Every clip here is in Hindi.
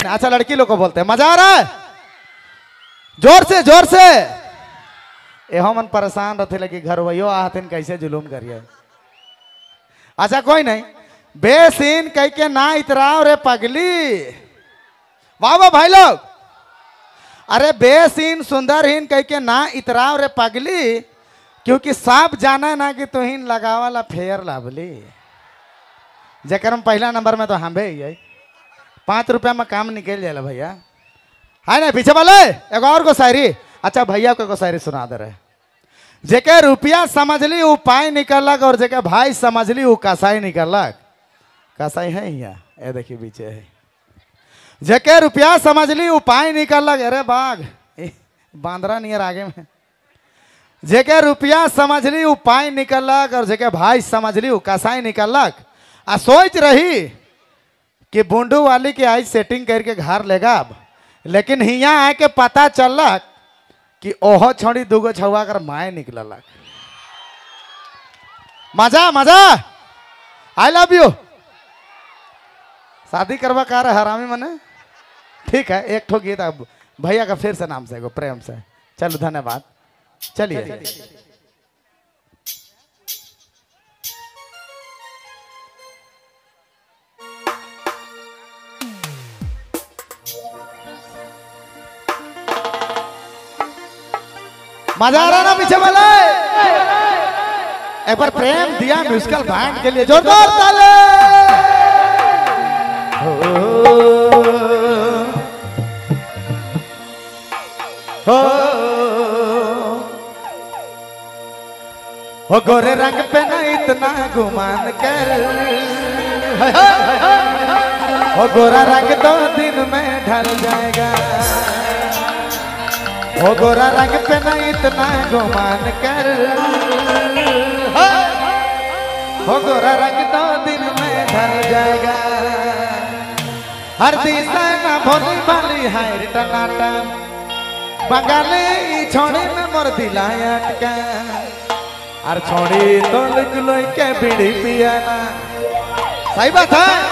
अच्छा लड़की लोग को बोलते हैं, मज़ा आ रहा है? ज़ोर से ज़ोर से। एहो मन परेशान रहते लगी घर वही आते कैसे जुलूम करिए। अच्छा कोई नहीं। बेसीन कह के ना इतराव रे पगली। वाह वाह, भाई लोग। अरे, बेसीन सुंदरहीन कह के ना इतराव रे पगली, क्योंकि साफ़ जाना ना कि तुहिन लगावाला फेयर लाभली जेकर पहला नंबर में तो हमें है। पाँच रुपया में काम निकल जाएगा भैया। है ना, पीछे वाले, एगो और को शायरी अच्छा भैया को एगो शायरी सुना दे रहे जेके रुपया समझ ली उ पाई निकलक और जेके भाई समझ ली उ कसाई निकलक कसाई है यहाँ ये देखिए, पीछे है। जेके रुपया समझ ली उ पाई निकलक अरे बाघ बांद्रा नियर आगे में। जेके रुपया समझ ली उ पाई निकलक और जेके भाई समझ ली उ कसाई निकलक आ सोच रही कि बूंडू वाली के आज सेटिंग करके घर लेगा अब। लेकिन हिया आके पता चलक कि ओहो छोड़ी दूगो छुआ कर माए निकलक मज़ा मज़ा? आई लव यू शादी करवा का रहा हरामी मने? ठीक है, एक ठो गीत अब भैया का फिर से नाम से प्रेम से। चलो, धन्यवाद। चलिए। मज़ा आ रहा ना पीछे वाले। एक बार प्रेम दिया म्यूजिकल बैंड के लिए। जोरदार ताले। हो, गोरे रंग पे ना इतना गुमान कर। हो गोरा रंग दो दिन में ढल जाएगा। हो गोरा रंग पे ना इतना गुमान कर। हो! गोरा रंग दो दिन में ढल जाएगा। हर दिशा ना भोली भाली हायर टनाटन। बंगाली छोड़ी में मोर दिला अटका। और छोड़ी तो लिख लो के बीड़ी पियाना। सही बात है?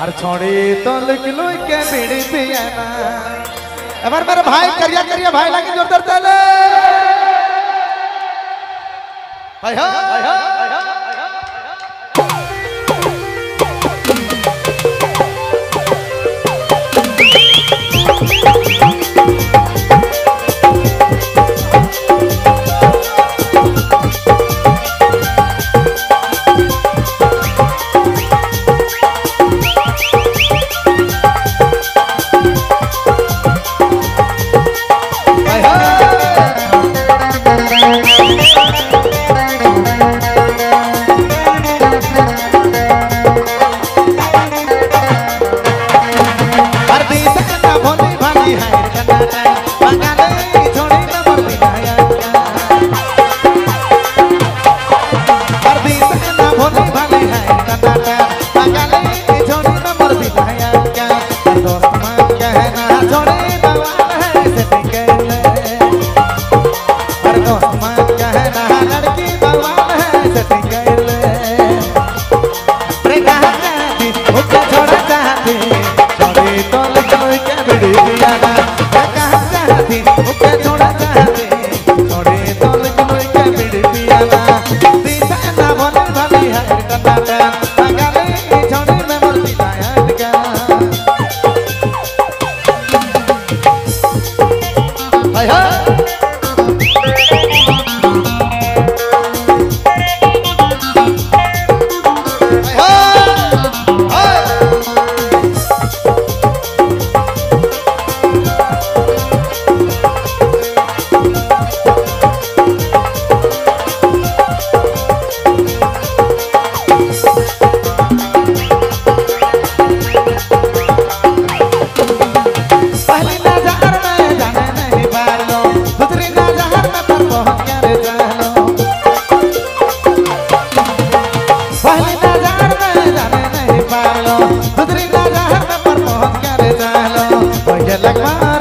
और छोड़ी तो लिख लो के बीड़ी पियाना। अबर मेरे भाई करिया करिया भाई लागे जोरदार ताले भाई हाँ भाई हाँ भाई हाँ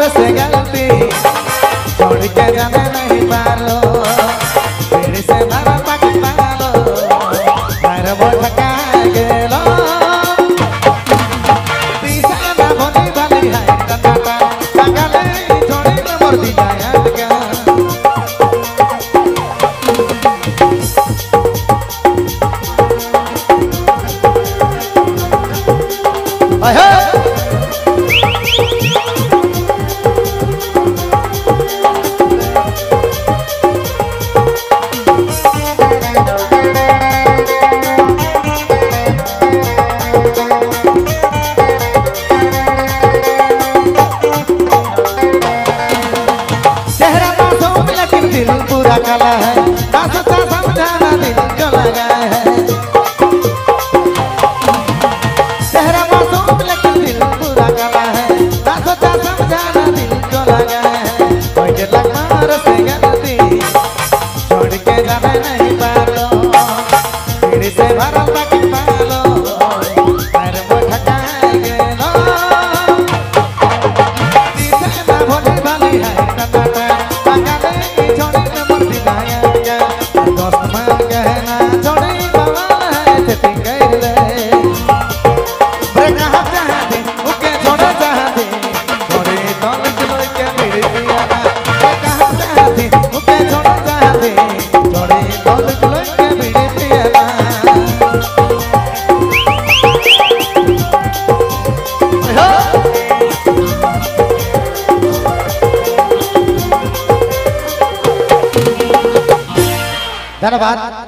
हमर से गलती। छोड़ के जाने नहीं पालो फिर से मारा पक पालो मारा वो ठका गेलो। दिशाना भोली भली है कथाटा संगले छोड़ी तो न मोर दिना याद का। Hey, hey! रास्ता समझाना दिल को लगा है। चेहरा मासूम लेकिन दिल पूरा काला है। रास्ता समझाना दिल को लगा है। मुझे लगा रसेगा धन्यवाद।